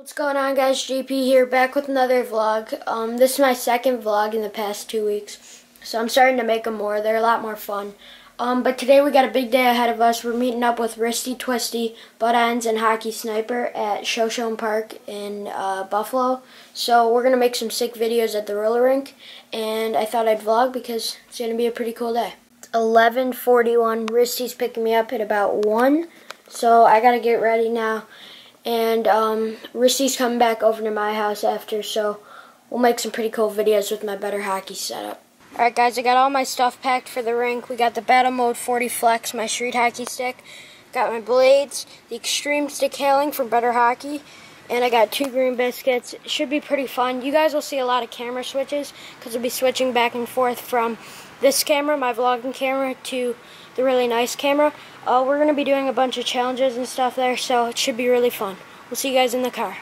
What's going on guys, JP here, back with another vlog. Um, this is my second vlog in the past two weeks, so I'm starting to make them more. They're a lot more fun. Um, but today we got a big day ahead of us. We're meeting up with Wristy Twisty, Buttendz, and Hockey Sniper at Shoshone Park in uh, Buffalo. So we're going to make some sick videos at the roller rink, and I thought I'd vlog because it's going to be a pretty cool day. 11.41, Wristy's picking me up at about 1, so I got to get ready now. And um, Wristy's coming back over to my house after, so we'll make some pretty cool videos with my better hockey setup. Alright guys, I got all my stuff packed for the rink. We got the Battle Mode 40 Flex, my street hockey stick. Got my blades, the Extreme Stick Hailing for better hockey. And I got two green biscuits. It should be pretty fun. You guys will see a lot of camera switches because we'll be switching back and forth from this camera, my vlogging camera, to the really nice camera. Uh, we're going to be doing a bunch of challenges and stuff there, so it should be really fun. We'll see you guys in the car.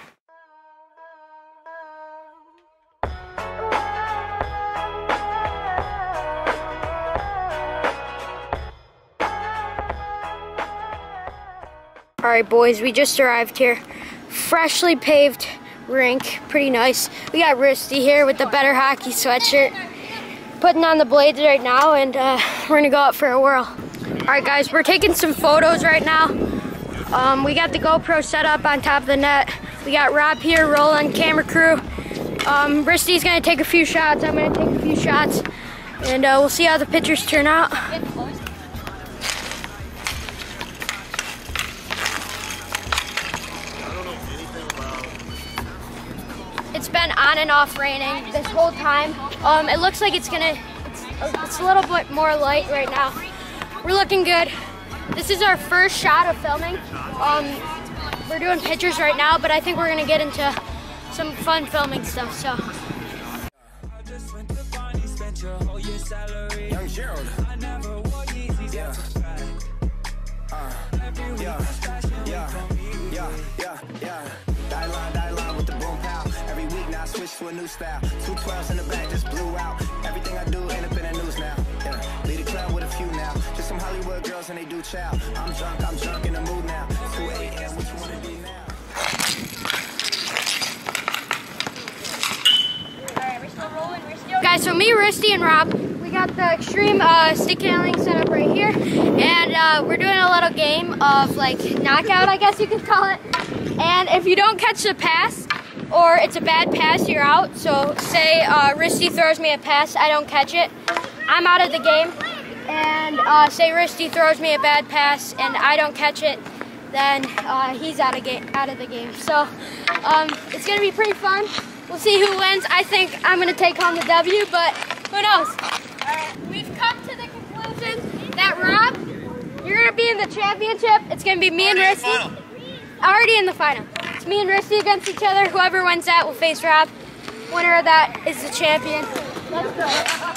Alright boys, we just arrived here. Freshly paved rink, pretty nice. We got Wristy here with the Better Hockey sweatshirt. Putting on the blades right now and uh, we're gonna go out for a whirl. Alright guys, we're taking some photos right now. Um, we got the GoPro set up on top of the net. We got Rob here, rolling camera crew. Um, Wristy's gonna take a few shots, I'm gonna take a few shots. And uh, we'll see how the pictures turn out. It's been on and off raining this whole time. Um, it looks like it's gonna, it's, it's a little bit more light right now. We're looking good. This is our first shot of filming. Um, we're doing pictures right now, but I think we're gonna get into some fun filming stuff, so. Young Gerald. A new style. Two twelves in the back just blew out. Everything I do in the Hollywood girls and they do chow. I'm drunk, I'm drunk in the mood now. 2 a.m. What you wanna do now? Guys, so me, Wristy, and Rob, we got the extreme uh, stick handling set up right here, and uh, we're doing a little game of like knockout, I guess you could call it. And if you don't catch the pass, or it's a bad pass, you're out. So say uh, Wristy throws me a pass, I don't catch it, I'm out of the game. And uh, say Wristy throws me a bad pass and I don't catch it, then uh, he's out of game, out of the game. So um, it's gonna be pretty fun. We'll see who wins. I think I'm gonna take home the W, but who knows? we've come to the conclusion that Rob, you're gonna be in the championship. It's gonna be me and Wristy. Already in the final. It's me and Wristy against each other. Whoever wins that will face Rob. Winner of that is the champion. Let's go.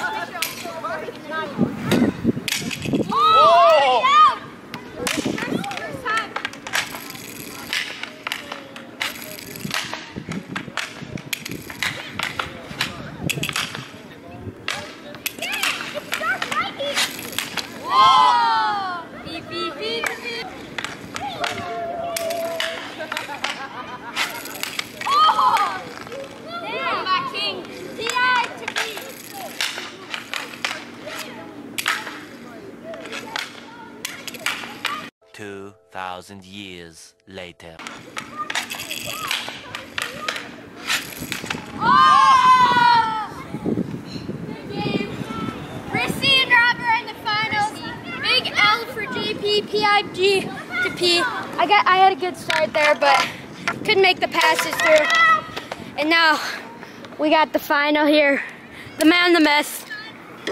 years later. Oh! PIG to P. I got I had a good start there, but couldn't make the passes through. And now we got the final here. The man, the mess,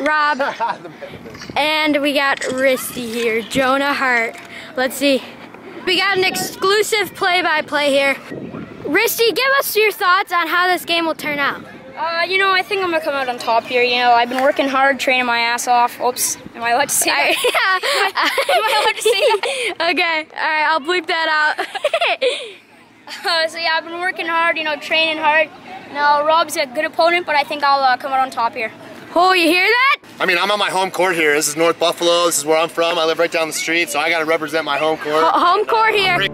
Rob, and we got Wristy here, Jonah Hart. Let's see. We got an exclusive play-by-play here. Wristy, give us your thoughts on how this game will turn out. Uh, you know, I think I'm gonna come out on top here. You know, I've been working hard, training my ass off. Oops, am I allowed to say that? yeah. Am I allowed to say that? okay, all right, I'll bleep that out. Uh, so yeah, I've been working hard. You know, training hard. Now Rob's a good opponent, but I think I'll uh, come out on top here. oh, you hear that? I mean, I'm on my home court here. This is North Buffalo. This is where I'm from. I live right down the street, so I got to represent my home court. H home court here.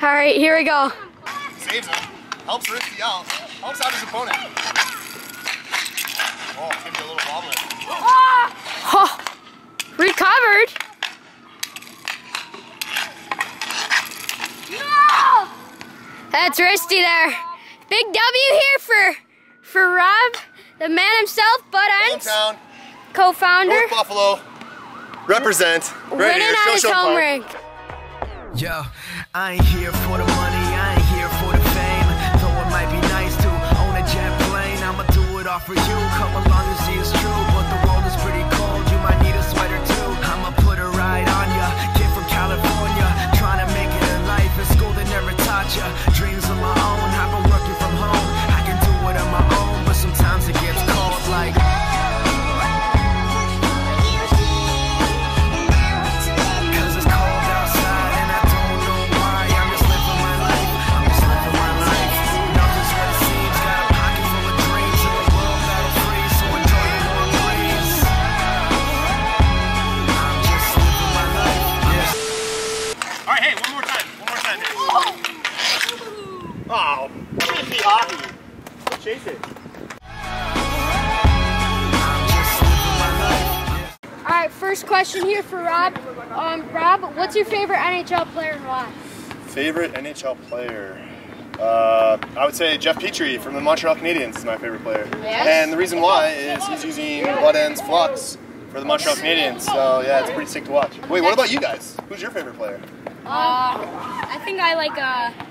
All right, here we go. Saves him. Helps out. Helps out his opponent. Oh, a little oh. Recovered. That's Wristy there. Big W here for for Rob, the man himself, Bud Ends, Hometown, co-founder, North Buffalo. Represent. Right winning here, on Shoshone park. rink. Yo, I ain't here for the money, I ain't here for the fame. Though it might be nice to own a jet plane, I'ma do it all for you. Oh, PC hockey. Go chase it. I'm just living my life, yeah All right, first question here for Rob. Um, Rob, what's your favorite NHL player and why? Favorite NHL player? Uh, I would say Jeff Petry from the Montreal Canadiens is my favorite player. Yes? And the reason why is he's using Buttendz Flux for the Montreal Canadiens. So yeah, it's pretty sick to watch. Wait, what about you guys? Who's your favorite player? Uh, I think I like, uh,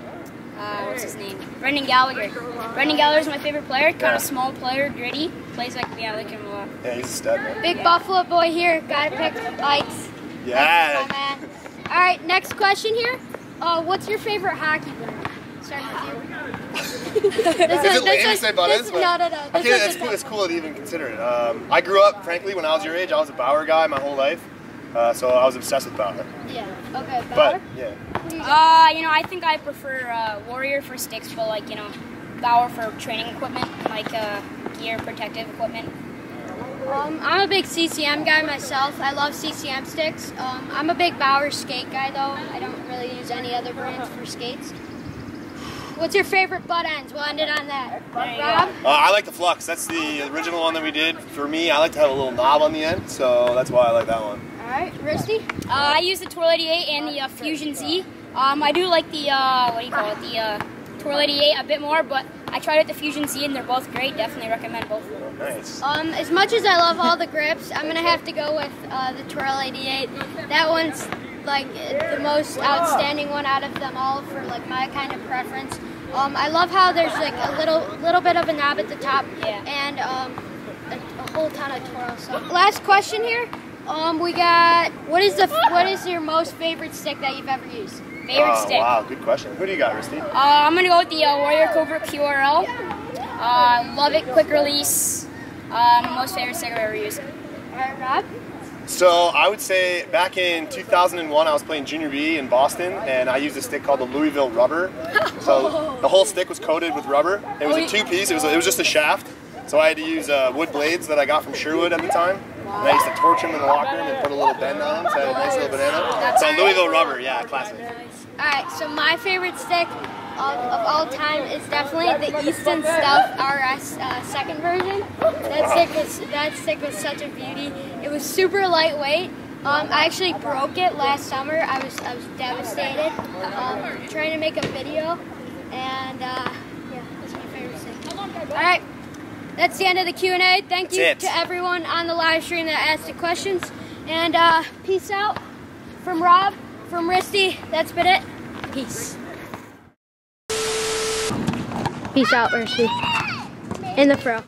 uh, what's his name? Brendan Gallagher. Brendan Gallagher is my favorite player. Kind Yeah. of small player, gritty. Plays like, yeah, I like him a lot. Yeah, he's a stud, man. Big Buffalo boy here. Gotta pick Ikes. Oh, Yeah. man. All right, next question here. Uh, what's your favorite hockey player? Starting with you. this Is it lame to this say Bud this- Ends? But No, no, no. Okay, This it's cool. It's cool to even consider it. Um, I grew up, frankly, when I was your age, I was a Bauer guy my whole life. Uh, so I was obsessed with Bauer. Yeah. Okay. But Bauer. yeah, Who you? Uh, you know, I think I prefer uh, Warrior for sticks, but like, you know, Bauer for training equipment, like uh, gear protective equipment. Um, I'm a big CCM guy myself. I love CCM sticks. Um, I'm a big Bauer skate guy though. I don't really use any other brands for skates. What's your favorite Buttendz? We'll end it on that. Rob? uh, I like the Flux. That's the original one that we did. For me, I like to have a little knob on the end, so that's why I like that one. All right, Wristy. Uh, I use the Twirl 88 and the uh, Fusion Z. Um, I do like the, uh, what do you call it, the uh, Twirl 88 a bit more, but I tried out the Fusion Z and they're both great. Definitely recommend both. Nice. Um, as much as I love all the grips, I'm gonna have to go with uh, the Twirl 88. That one's like the most outstanding one out of them all for like my kind of preference. Um, I love how there's like a little little bit of a knob at the top Yeah. and um, a, a whole ton of twirl. So last question here. Um, we got what is the what is your most favorite stick that you've ever used? Favorite oh, stick. Wow, good question. Who do you got, Wristy? Uh, I'm gonna go with the uh, Warrior Covert QRL. Uh, love it, quick release. Uh, my most favorite stick I've ever used. All right, Rob. So I would say back in 2001, I was playing junior B in Boston, and I used a stick called the Louisville Rubber. So the whole stick was coated with rubber. It was a two-piece. It was it was just a shaft. So I had to use uh, wood blades that I got from Sherwood at the time. And I used to torch them in the locker room and put a little bend on them, so I had a nice little banana. So Louisville Rubber, yeah, classic. All right, so my favorite stick of, of all time is definitely the Easton Stealth RS uh, second version. That stick was that stick was such a beauty. It was super lightweight. Um, I actually broke it last summer. I was I was devastated. Um, trying to make a video, and uh, yeah, that's my favorite stick. All right. That's the end of the Q&A. Thank you to everyone on the live stream that asked the questions. And uh, peace out from Rob, from Wristy. That's been it. Peace. Peace out, Wristy. In the fro.